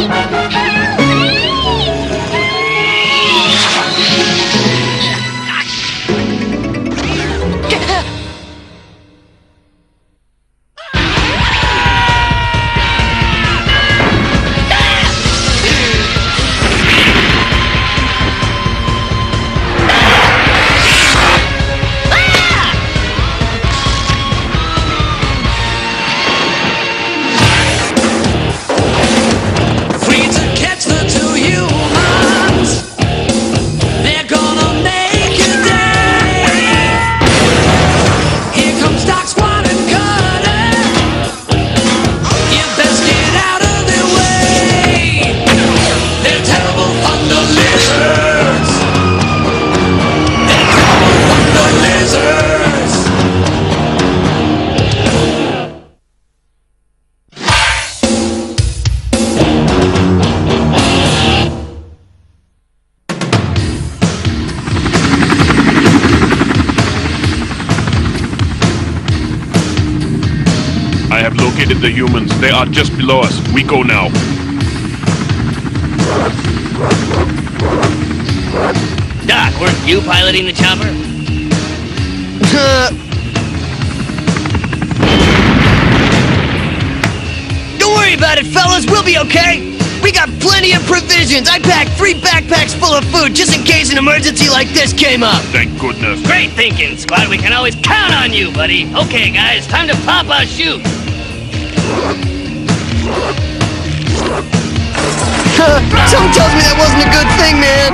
Hey! Are just below us. We go now. Doc, weren't you piloting the chopper? Don't worry about it, fellas. We'll be okay. We got plenty of provisions. I packed three backpacks full of food just in case an emergency like this came up. Thank goodness. Great thinking, Squat. We can always count on you, buddy. Okay, guys, time to pop our chute. Something tells me that wasn't a good thing, man.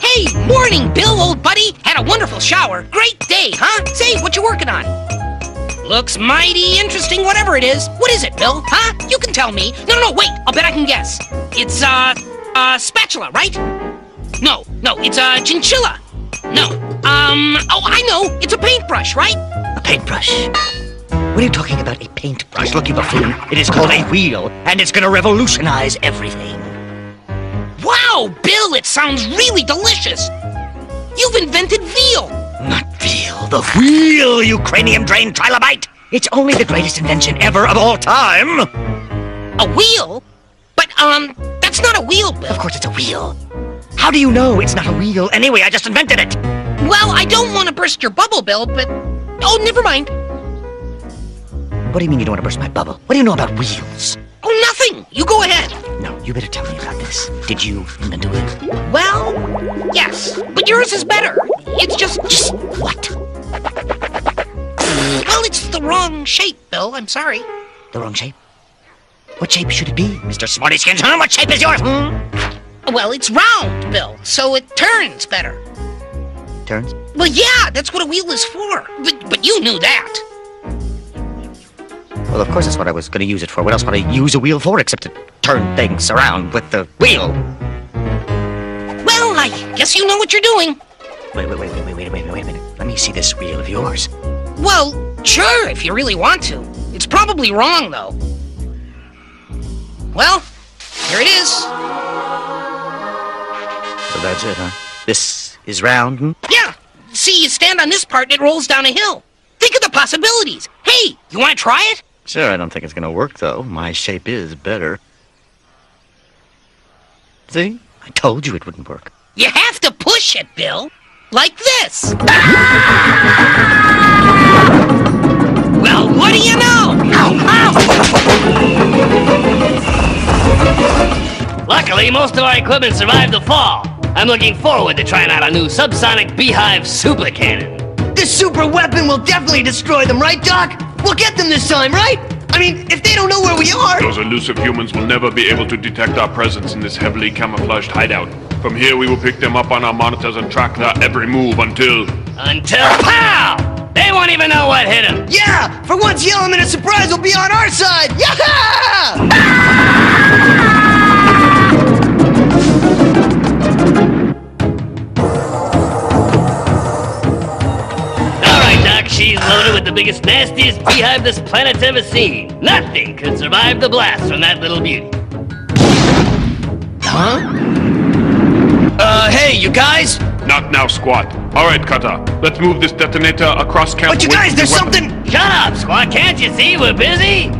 Hey, morning, Bill, old buddy. Had a wonderful shower. Great day, huh? Say, what you working on? Looks mighty interesting, whatever it is. What is it, Bill? Huh? You can tell me. No, no, no, wait. I'll bet I can guess. It's, uh, uh, spatula, right? No, no, it's a chinchilla. No. Um, oh, I know. It's a paintbrush, right? A paintbrush. What are you talking about? A paintbrush? Look, you buffoon. It is called a wheel, and it's gonna revolutionize everything. Wow, Bill, it sounds really delicious. You've invented veal. Not veal, the wheel, you cranium-drained trilobite! It's only the greatest invention ever of all time! A wheel? But, um, that's not a wheel, Bill. Of course it's a wheel. How do you know it's not a wheel? Anyway, I just invented it! Well, I don't want to burst your bubble, Bill, but. Oh, never mind. What do you mean you don't want to burst my bubble? What do you know about wheels? Oh, nothing. You go ahead. No, you better tell me about this. Did you invent a wheel? Well, yes, but yours is better. It's just. Just what? Well, it's the wrong shape, Bill. I'm sorry. The wrong shape? What shape should it be, Mr. Smarty Skins? Huh? What shape is yours? Hmm? Well, it's round, Bill, so it turns better. Turns? Well, yeah, that's what a wheel is for. But, but you knew that. Well, of course that's what I was going to use it for. What else would I use a wheel for except to turn things around with the wheel? Well, I guess you know what you're doing. Wait, wait, wait, wait, wait, wait, wait, wait a minute. Let me see this wheel of yours. Well, sure, if you really want to. It's probably wrong, though. Well, here it is. So that's it, huh? This is round, hmm? Yeah. See, you stand on this part and it rolls down a hill. Think of the possibilities. Hey, you want to try it? Sure, I don't think it's going to work, though. My shape is better. See? I told you it wouldn't work. You have to push it, Bill. Like this. Well, what do you know? Luckily, most of our equipment survived the fall. I'm looking forward to trying out a new subsonic beehive super cannon. This super weapon will definitely destroy them, right, Doc? We'll get them this time, right? I mean, if they don't know where we are. Those elusive humans will never be able to detect our presence in this heavily camouflaged hideout. From here, we will pick them up on our monitors and track their every move until. Until pow! They won't even know what hit them. Yeah! For once, the element of surprise will be on our side! Yeah! The biggest, nastiest beehive this planet's ever seen. Nothing could survive the blast from that little beauty. Huh? Uh, hey, you guys? Not now, squat. All right, Kutter. Let's move this detonator across camp. But you guys, there's weapon- something. Shut up, Squat. Can't you see we're busy?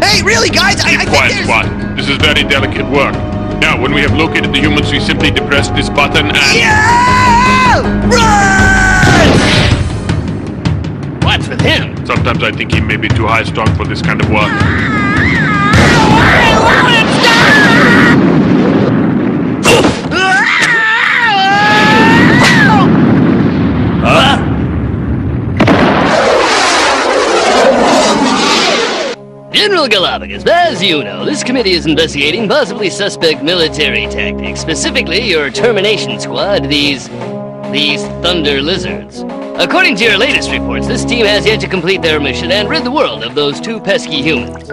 Hey, really, guys? I, I Keep think quiet, there's. Squat. This is very delicate work. Now, when we have located the humans, we simply depress this button and... Yeah! Run! With him? Sometimes I think he may be too high strung for this kind of work. General Galapagos, as you know, this committee is investigating possibly suspect military tactics, specifically your termination squad, these. these Thunder Lizards. According to your latest reports, this team has yet to complete their mission and rid the world of those two pesky humans.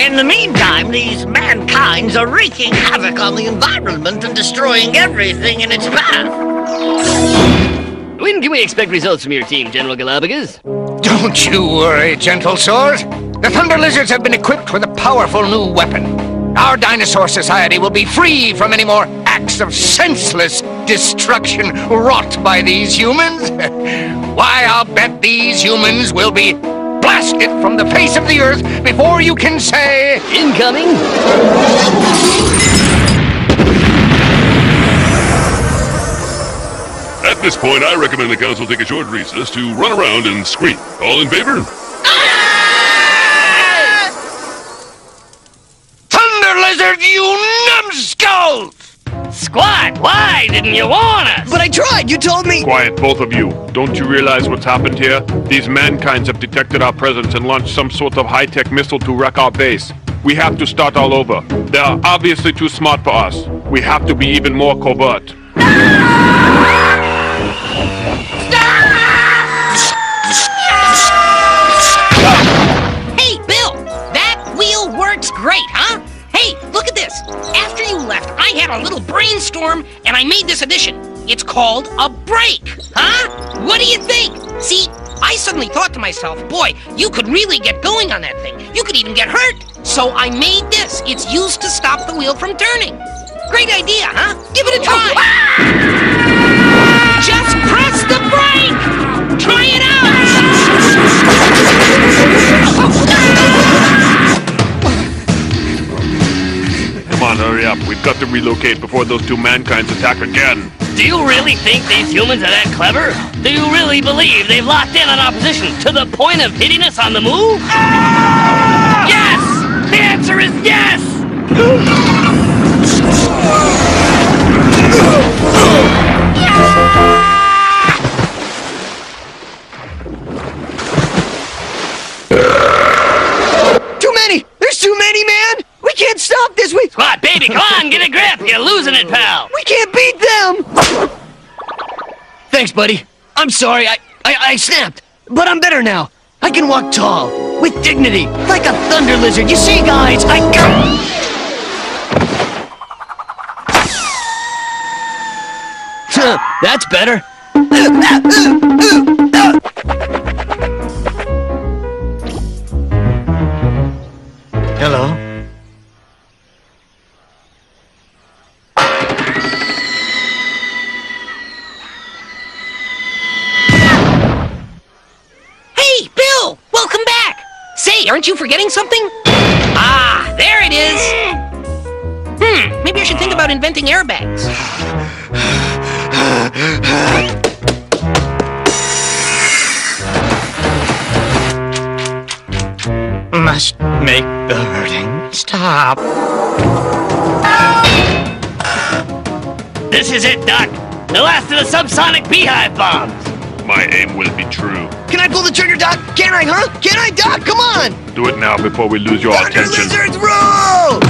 In the meantime, these mankinds are wreaking havoc on the environment and destroying everything in its path. When can we expect results from your team, General Galapagos? Don't you worry, gentle sword. The Thunder Lizards have been equipped with a powerful new weapon. Our dinosaur society will be free from any more acts of senseless destruction wrought by these humans. Why, I'll bet these humans will be blasted from the face of the earth before you can say. Incoming! At this point, I recommend the council take a short recess to run around and scream. All in favor? Ah! Thunder Lizard, you numbskulls! Squat, why didn't you warn us? But I tried. You told me. Quiet, both of you. Don't you realize what's happened here? These mankinds have detected our presence and launched some sort of high-tech missile to wreck our base. We have to start all over. They are obviously too smart for us. We have to be even more covert. Hey, this addition. It's called a brake, huh? What do you think? See, I suddenly thought to myself, boy, you could really get going on that thing. You could even get hurt. So I made this. It's used to stop the wheel from turning. Great idea, huh? Give it a try. Just press the brake. Try it out. On, hurry up. We've got to relocate before those two mankinds attack again. Do you really think these humans are that clever? Do you really believe they've locked in on opposition to the point of hitting us on the move? Ah! Yes! The answer is yes! You're losing it, pal! we can't beat them. Thanks, buddy. I'm sorry. I, I I snapped, but I'm better now. I can walk tall with dignity, like a thunder lizard. You see, guys, I got. Huh, That's better. Uh, uh, uh, aren't you forgetting something? Ah, there it is! Hmm, maybe I should think about inventing airbags. Must make the hurting stop. This is it, Doc! The last of the subsonic beehive bombs! My aim will be true. Can I pull the trigger, Doc? Can I, huh? Can I, Doc? Come on! Do it now before we lose your Thunder attention. lizards roll!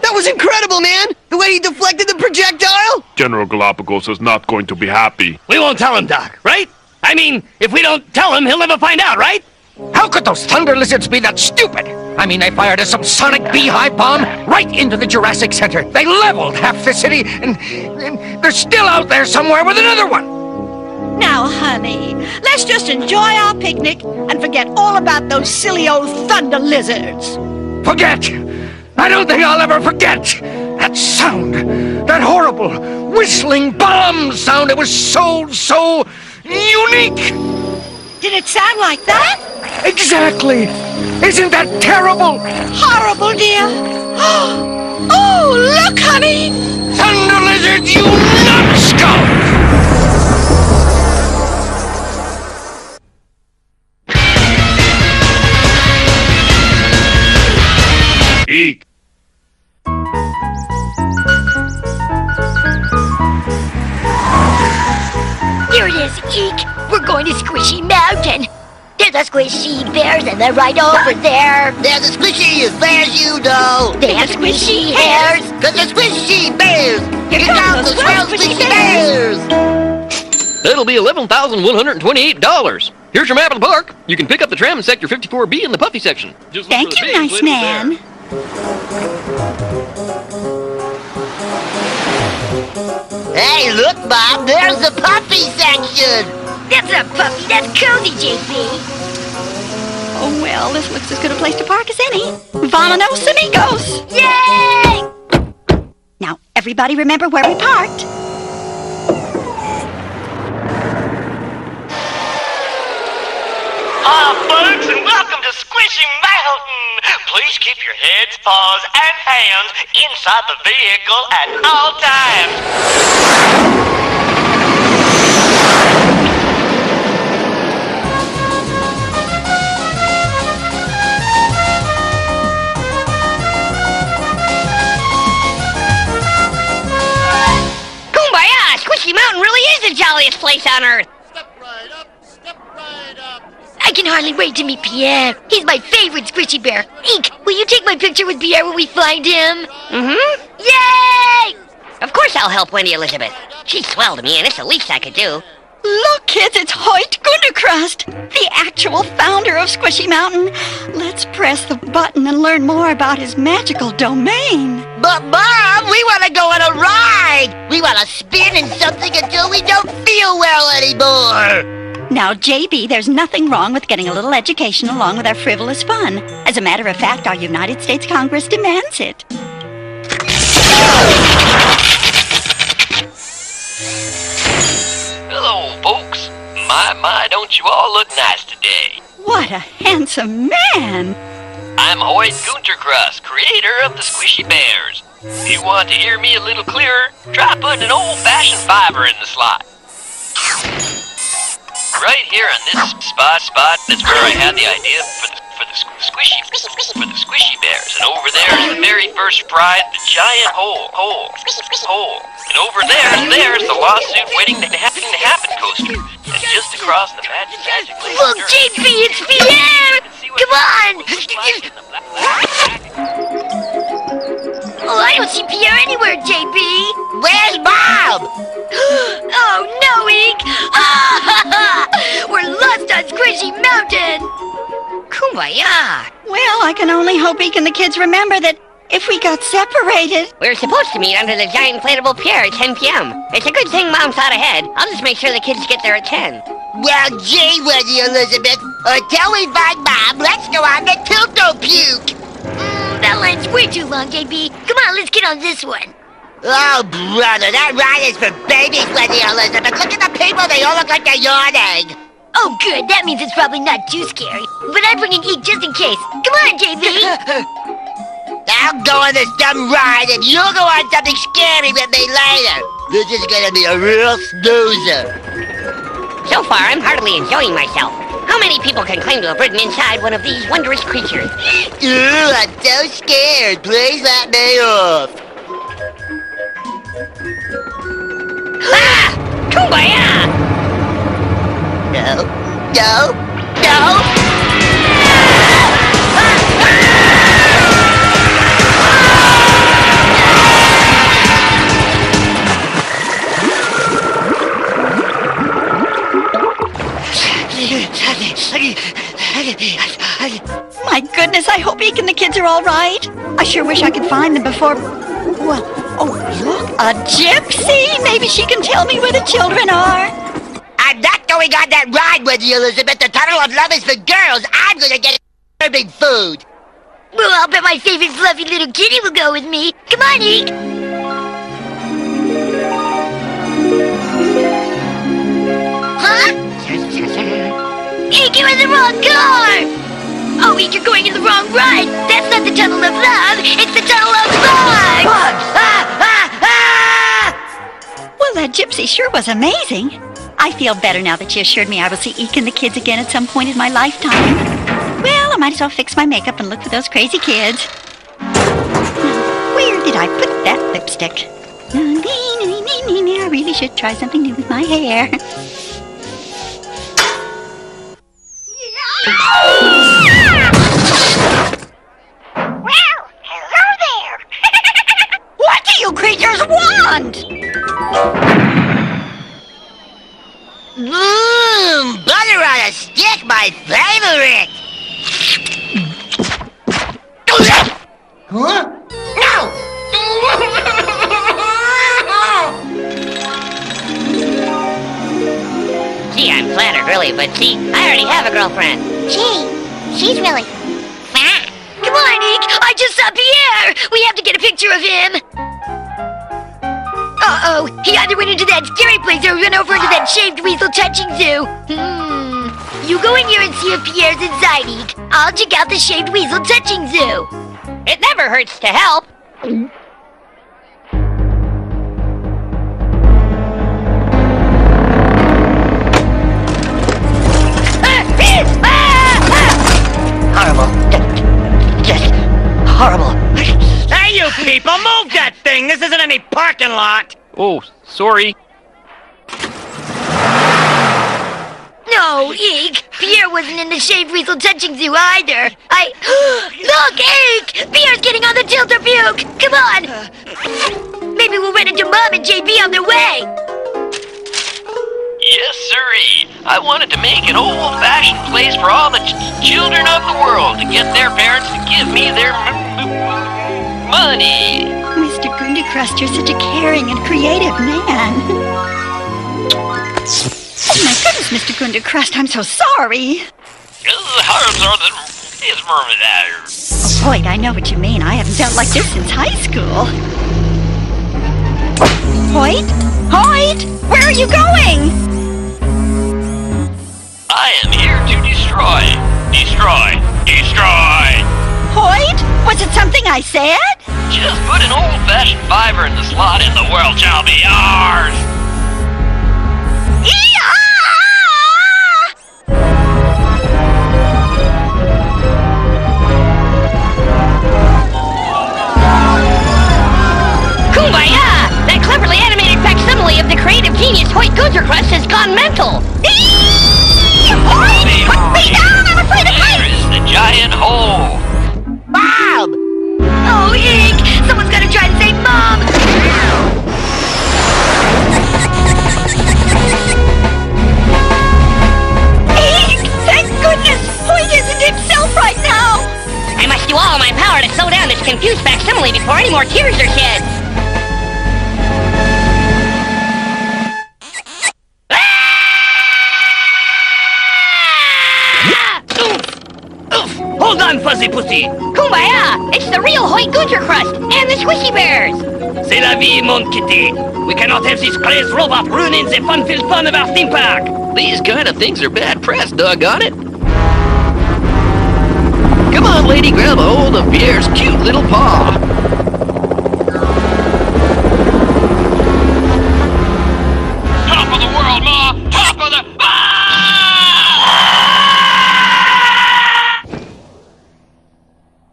That was incredible, man! The way he deflected the projectile! General Galapagos is not going to be happy. We won't tell him, Doc, right? I mean, if we don't tell him, he'll never find out, right? How could those thunder lizards be that stupid? I mean, they fired a subsonic beehive bomb right into the Jurassic Center. They leveled half the city, and, and they're still out there somewhere with another one. Now, honey, let's just enjoy our picnic and forget all about those silly old thunder lizards. Forget! I don't think I'll ever forget that sound. That horrible whistling bomb sound. It was so, so unique. Did it sound like that? Exactly. Isn't that terrible? Horrible, dear. Oh, look, honey. Thunder lizard, you numbskull! Eek. Here it is, Eek. We're going to Squishy Mountain. There's the squishy bears and they're right over there. They're the squishy bears, you know. They have squishy hairs. Cause they're squishy bears. Here come the swell squishy bears. That'll be $11,128. Here's your map of the park. You can pick up the tram in Sector 54B in the Puffy section. Just Thank you, nice letters there. man. Hey, look, Bob. There's the puppy section. That's a puppy. That's cozy, JB. Oh, well, this looks as good a place to park as any. Vamonos amigos. Yay! Now, everybody remember where we parked. Hi, folks, and welcome to Squishy Mountain. Please keep your heads, paws, and hands inside the vehicle at all times. Jolliest place on earth. I can hardly wait to meet Pierre. He's my favorite squishy bear. Eek, will you take my picture with Pierre when we find him? Mm-hmm. Yay! Of course I'll help Wendy Elizabeth. She's swell to me, and it's the least I could do. Look, kids, it's Hoyt Gunderkrust, the actual founder of Squishy Mountain. Let's press the button and learn more about his magical domain. But, Mom, we want to go on a ride. We want to spin in something until we don't feel well anymore. Now, JB, there's nothing wrong with getting a little education along with our frivolous fun. As a matter of fact, our United States Congress demands it. Hello, folks. My, my, don't you all look nice today. What a handsome man! I'm Hoyt Guntercrust, creator of the Squishy Bears. If you want to hear me a little clearer, try putting an old-fashioned fiber in the slot. Right here on this spot spot, that's where I had the idea for the for the squishy for the squishy bears. And over there is the very first prize, the giant hole, hole, hole. And over there, there's the lawsuit waiting to happen to happen coaster. And just across the magic magic Look, JB, it's Pierre! Come on! Oh, I don't see Pierre anywhere, JB. Where's Bob? oh, no, Eek! We're lost on Squishy Mountain! Kumbaya! Well, I can only hope Eek and the kids remember that if we got separated. We're supposed to meet under the giant inflatable pier at 10 p.m. It's a good thing Mom's out ahead. I'll just make sure the kids get there at 10. Well, gee, Wendy Elizabeth, until we find Bob, let's go on the Tilto Puke. Mm, that line's way too long, JB. Come on, let's get on this one. Oh, brother, that ride is for babies, Wendy Elizabeth. Look at the people, they all look like they're yawning. Oh, good. That means it's probably not too scary. But I'm bringing Eek just in case. Come on, JB. I'll go on this dumb ride, and you'll go on something scary with me later. This is gonna be a real snoozer. So far, I'm heartily enjoying myself. How many people can claim to have ridden inside one of these wondrous creatures? Ooh, I'm so scared. Please let me off. Ah! Kumbaya! No, no, no. My goodness, I hope Eek and the kids are all right. I sure wish I could find them before. Well, oh, look, a gypsy! Maybe she can tell me where the children are. I I'm not going on that ride with you, Elizabeth. The Tunnel of Love is for girls. I'm gonna get disturbing food. Well, I'll bet my favorite fluffy little kitty will go with me. Come on, Eek. Eek, you're in the wrong car! Oh, Eek, you're going in the wrong ride! That's not the Tunnel of Love! It's the Tunnel of Fun! Ah, ah, ah! Well, that gypsy sure was amazing. I feel better now that you assured me I will see Eek and the kids again at some point in my lifetime. Well, I might as well fix my makeup and look for those crazy kids. Where did I put that lipstick? I really should try something new with my hair. Well, hello there! What do you creatures want? Mmm, butter on a stick, my favorite. Huh? Gee, I'm flattered, really, but see, I already have a girlfriend. Gee, she's really fat. Come on, Eek! I just saw Pierre! We have to get a picture of him! Uh-oh! He either went into that scary place or went over into that shaved weasel touching zoo! Hmm... You go in here and see if Pierre's inside, Eek. I'll check out the shaved weasel touching zoo! It never hurts to help. Parking lot! Oh, sorry. No, Eek! Pierre wasn't in the shaved weasel touching zoo either! I... Look, Eek! Pierre's getting on the Tilterbuke! Come on! Maybe we'll run into Mom and JB on their way! Yes, sirree. I wanted to make an old-fashioned place for all the ch- children of the world to get their parents to give me their m- m- money. Mr. Gundercrust, you're such a caring and creative man. Oh my goodness, Mr. Gundercrust, I'm so sorry. Oh, Boyd, I know what you mean. I haven't felt like this since high school. Hoyt? Hoyt? Where are you going? I am here to destroy, destroy, destroy. Hoyt? Was it something I said? Just put an old-fashioned fiver in the slot and confused facsimile before any more tears are shed. Ah! Hold on, Fuzzy Pussy! Kumbaya! It's the real Hoy Hoyt Gunthercrust and the Squishy Bears! C'est la vie, mon kitty! We cannot have this crazed robot ruining the fun-filled fun of our theme park! These kind of things are bad press, doggone it. Come on, lady, grab a hold of Pierre's cute little paw. Top of the world, Ma! Top of the... Ah!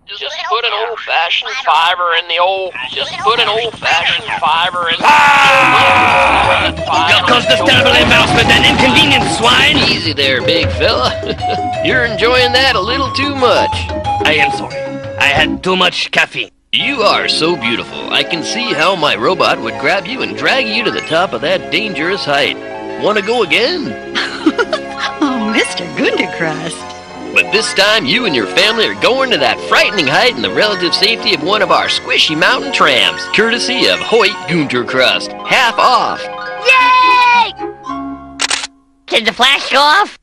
Just put an old-fashioned fiver in the old... Just put an old-fashioned fiver in... Ah! Got caused this terrible embarrassment and inconvenience, swine! Easy there, big fella. You're enjoying that a little too much. I am sorry. I had too much caffeine. You are so beautiful. I can see how my robot would grab you and drag you to the top of that dangerous height. Want to go again? Oh, Mr. Gundercrust. But this time, you and your family are going to that frightening height in the relative safety of one of our squishy mountain trams, courtesy of Hoyt Guntercrust. Half off. Yay! Did the flash go off?